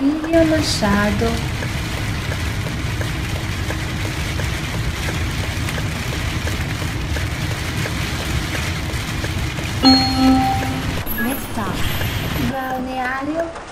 William Machado. Balneário Balneário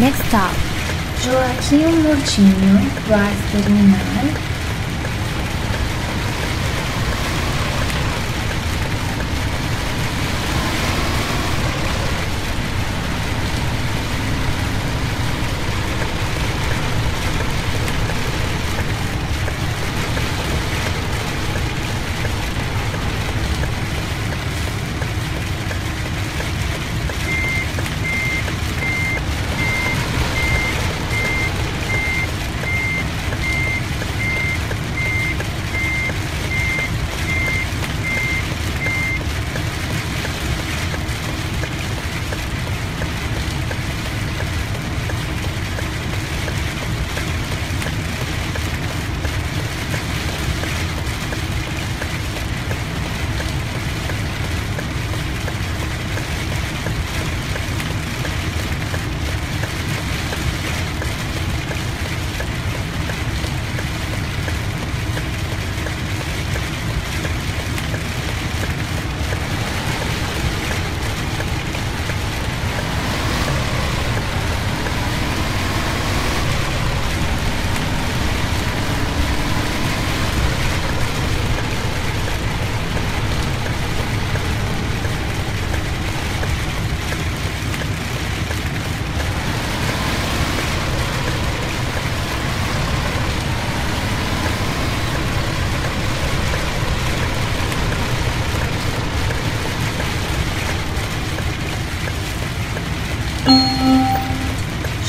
next stop, Joaquim Moutinho, Vaz Terminal.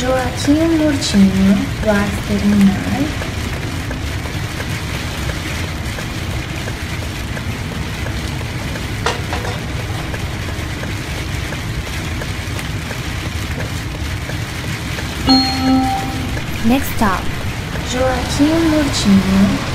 Joaquim Moutinho, Vaz Terminal. next stop, Joaquim Murtinho,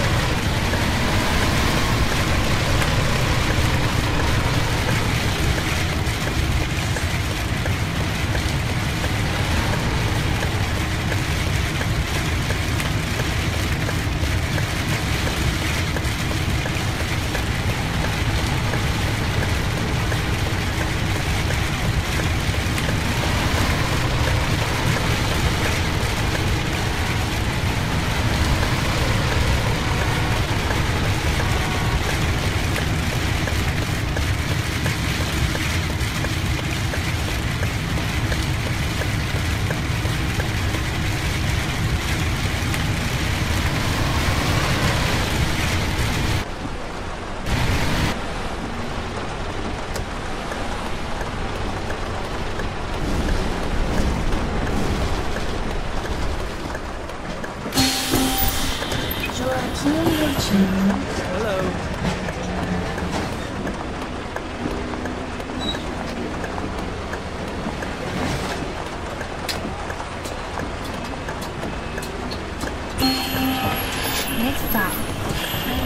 Next stop.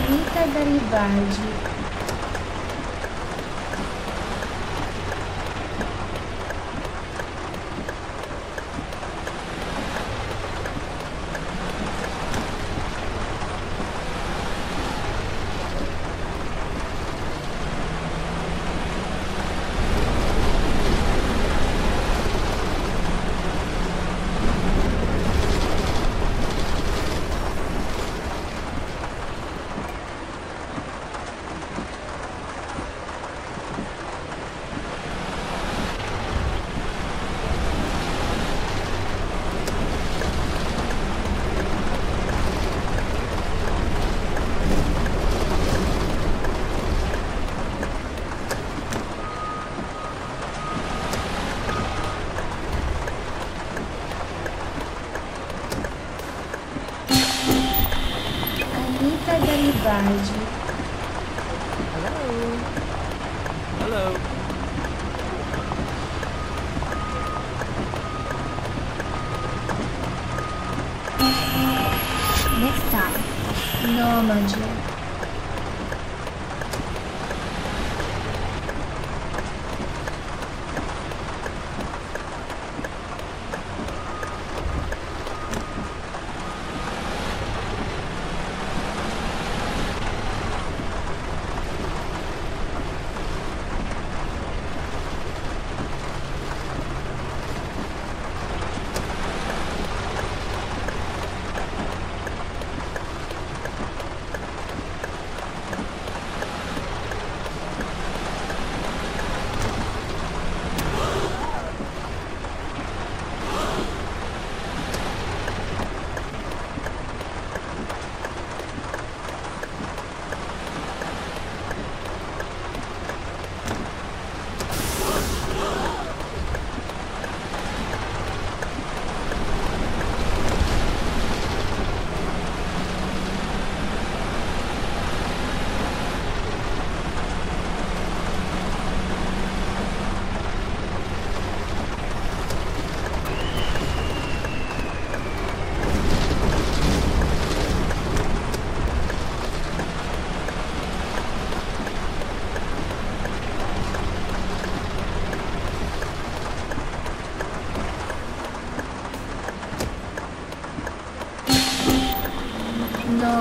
Anitta Garibaldi, Garibaldi, Hello. Hello. Next stop. Nômade,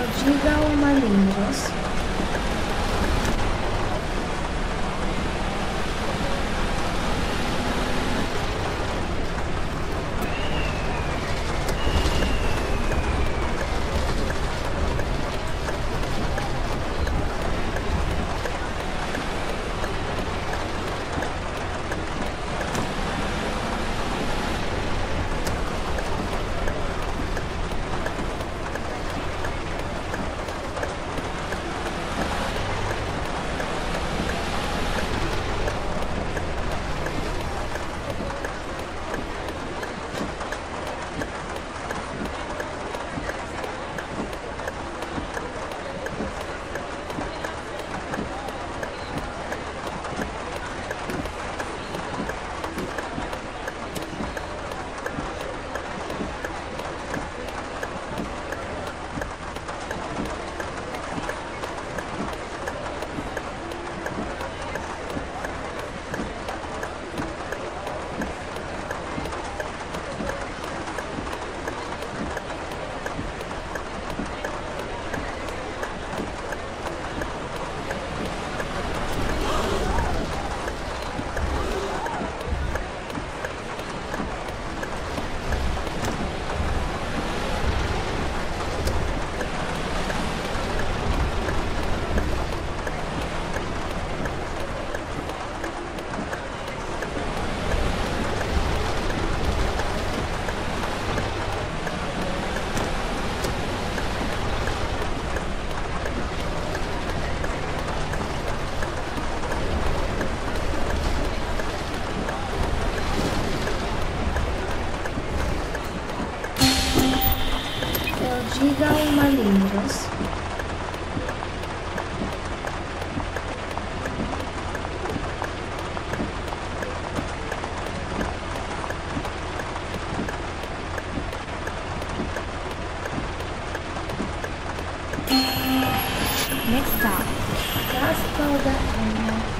Diga o Malindros. things. Next stop, Las Vegas.